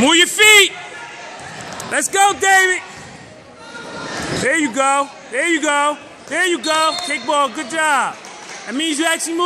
Move your feet. Let's go, David. There you go. There you go. There you go. Kickball. Good job. That means you actually move.